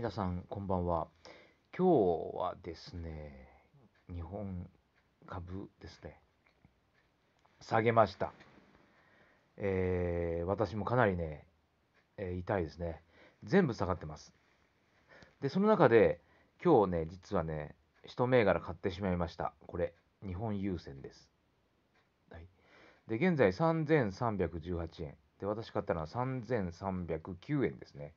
皆さん、こんばんは。今日はですね、日本株ですね、下げました。えー私もかなりね、えー痛いですね。全部下がってます。で、その中で、今日ね、実はね、一銘柄買ってしまいました。これ、日本郵船です。はい。で、現在3318円。で、私買ったのは3309円ですね。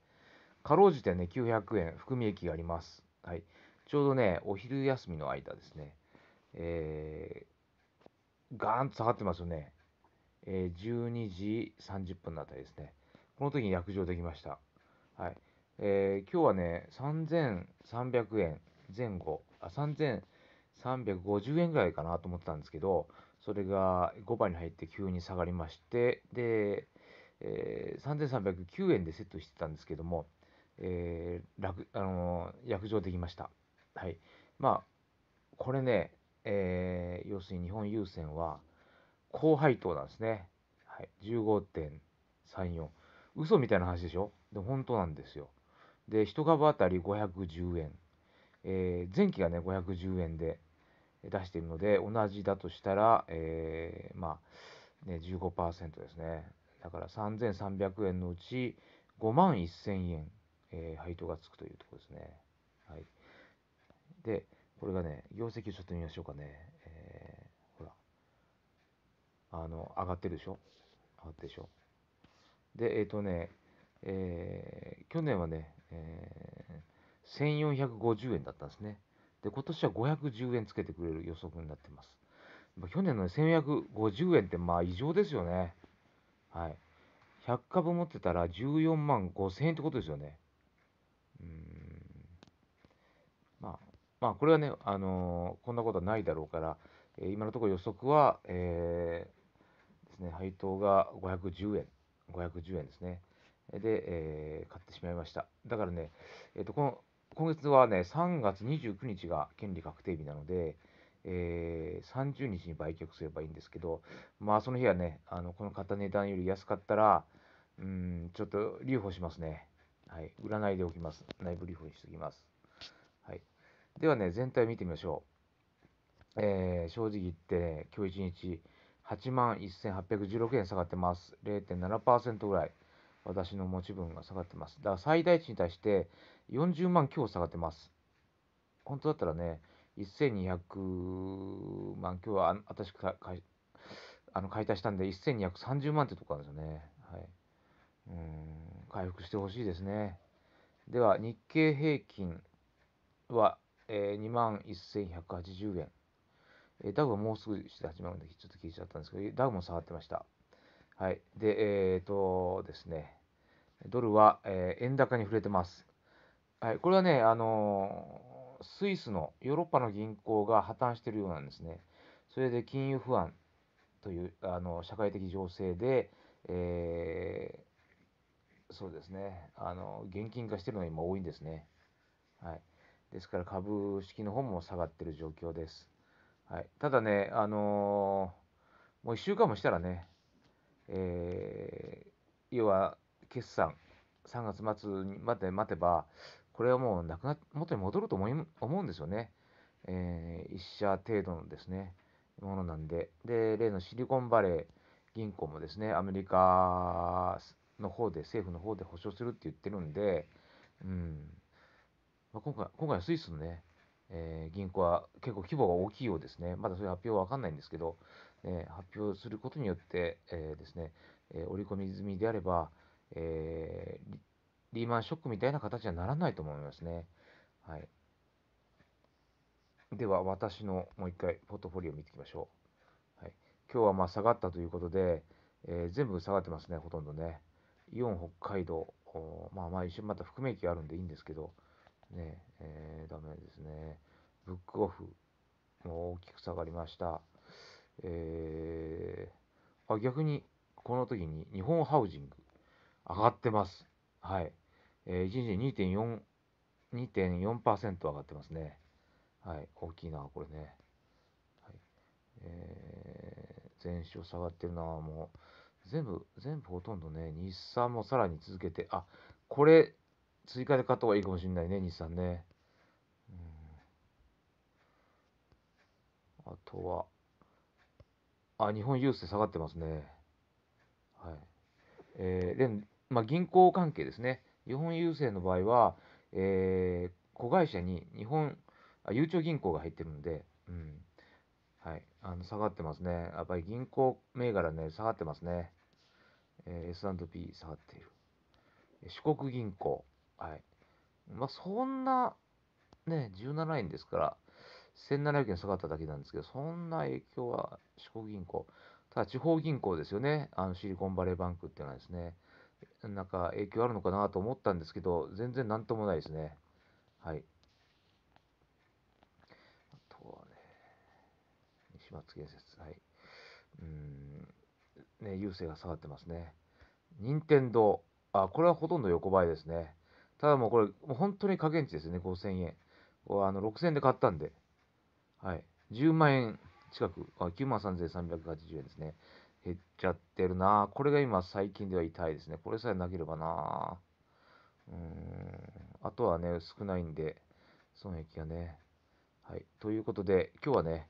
かろうじてね、900円、含み益があります。はい。ちょうどね、お昼休みの間ですね、えー、ガーンと下がってますよね。えー12時30分のあたりですね。この時に約定できました。はい。えー今日はね、3300円前後、あ、3350円ぐらいかなと思ってたんですけど、それが5番に入って急に下がりまして、で、えー3309円でセットしてたんですけども、えー楽、あのー約定できました。はい。まあ、これね、えー要するに日本郵船は、高配当なんですね。はい。15.34。嘘みたいな話でしょ？で本当なんですよ。で、1株当たり510円。えー前期がね、510円で出しているので、同じだとしたら、えーまあ、ね、15%ですね。だから3300円のうち5万1000円、えー配当がつくというところですね。はい。で、これがね、業績をちょっと見ましょうかね。えーほら。あの、上がってるでしょ？上がってるでしょ？で、えっ、とね、えー去年はね、えー1450円だったんですね。で、今年は510円つけてくれる予測になってます。まあ去年の、ね、1450円ってまあ異常ですよね。はい。100株持ってたら14万5000円ってことですよね。まあ、まあ、これはね、あのーこんなことはないだろうから、えー今のところ予測は、えーですね、配当が510円、510円ですね。で、えー買ってしまいました。だからね、えっ、と、この、今月はね、3月29日が権利確定日なので、えー30日に売却すればいいんですけど、まあ、その日はね、あの、この買った値段より安かったら、うん、ちょっと留保しますね。はい。売らないでおきます。内部留保にしておきます。はい。ではね、全体見てみましょう。えー正直言って、ね、今日1日、8万1816円下がってます。0.7%ぐらい、私の持ち分が下がってます。だから最大値に対して40万強下がってます。本当だったらね、1200万、今日はあ私かかあの解体したんで、1230万ってとこなんですよね。はい。うん、回復してほしいですね。では、日経平均は、えー、2万1180円。えーダウはもうすぐして始まるんで、ちょっと聞いちゃったんですけど、ダウも下がってました。はい。で、えっ、とですね、ドルは、えー円高に触れてます。はい。これはね、あのスイスのヨーロッパの銀行が破綻しているようなんですね。それで金融不安というあの社会的情勢で、えーそうですね、あの現金化してるのが今多いんですね。はい。ですから株式の方も下がってる状況です。はい。ただね、あのーもう1週間もしたらね、えー要は決算、3月末まで待てば、これはもうなくなっ元に戻ると思い思うんですよね。えー、1社程度のですね、ものなんで。で、例のシリコンバレー銀行もですね、アメリカの方で、政府の方で保証するって言ってるんで、うん。まあ、今回、今回はスイスのね、えー銀行は結構規模が大きいようですね。まだそういう発表はわかんないんですけど、え発表することによって、えーですね、えー織り込み済みであれば、えーリリーマンショックみたいな形にはならないと思いますね。はい。では、私のもう一回、ポートフォリオを見ていきましょう。今日はまあ下がったということで、えー全部下がってますね、ほとんどね。イオン北海道、まあまあ一瞬また含め益あるんでいいんですけど、ね、えーダメですね。ブックオフ、も大きく下がりました。えーあ、逆に、この時に日本ハウジング、上がってます。はい。えー、1日で2.4、2.4%上がってますね。はい。大きいな、これね。はい。えー、全勝下がってるな、もう。全部、全部ほとんどね、日産もさらに続けて、あ、これ、追加で買った方がいいかもしれないね、日産ね。うん、あとは、あ、日本郵政下がってますね。はい。えー、で、まあ、銀行関係ですね。日本郵政の場合は、えー、子会社に日本、あ、ゆうちょ銀行が入ってるんで、うん。はい。あの、下がってますね。やっぱり銀行銘柄ね、下がってますね。えー、S&P 下がっている。四国銀行。はい。まあ、そんな、ね、17円ですから、1700円下がっただけなんですけど、そんな影響は四国銀行。ただ、地方銀行ですよね。あの、シリコンバレーバンクっていうのはですね。なんか影響あるのかなと思ったんですけど、全然なんともないですね。はい。あとはね、西松建設。はい。うん、ね、郵政が下がってますね。任天堂あ、これはほとんど横ばいですね。ただもうこれ、もう本当に加減値ですね、5000円。あの6000円で買ったんで、はい。10万円近く、あ9万3380円ですね。減っちゃってるなこれが今最近では痛いですね。これさえなければなうん。あとはね、少ないんで、損益がね。はい。ということで、今日はね、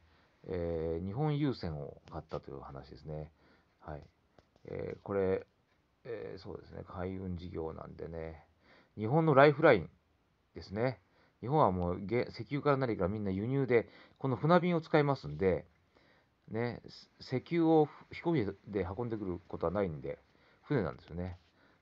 えー、日本郵船を買ったという話ですね。はい。えー、これ、えー、そうですね、海運事業なんでね、日本のライフラインですね。日本はもう石油から何かみんな輸入で、この船便を使いますんで、ね、石油を飛行機で運んでくることはないんで、船なんですよね。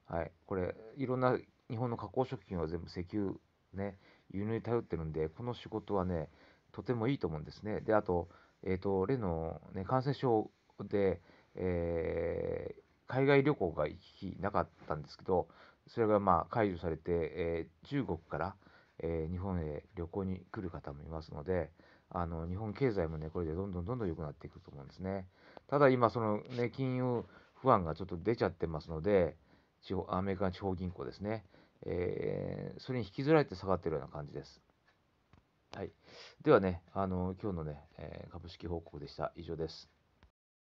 はい。これ、いろんな日本の加工食品は全部石油、ね、輸入に頼ってるんで、この仕事はね、とてもいいと思うんですね。で、あと、えっ、ー、と、例の、ね、感染症で、えー、海外旅行が行きなかったんですけど、それがまあ解除されて、えー、中国から、え日本へ旅行に来る方もいますので、あの日本経済もね、これでどんどんどんどん良くなっていくと思うんですね。ただ今、そのね、金融不安がちょっと出ちゃってますので、地方アメリカの地方銀行ですね、えー、それに引きずられて下がってるような感じです。はい。ではね、あの今日のね、えー、株式報告でした。以上です。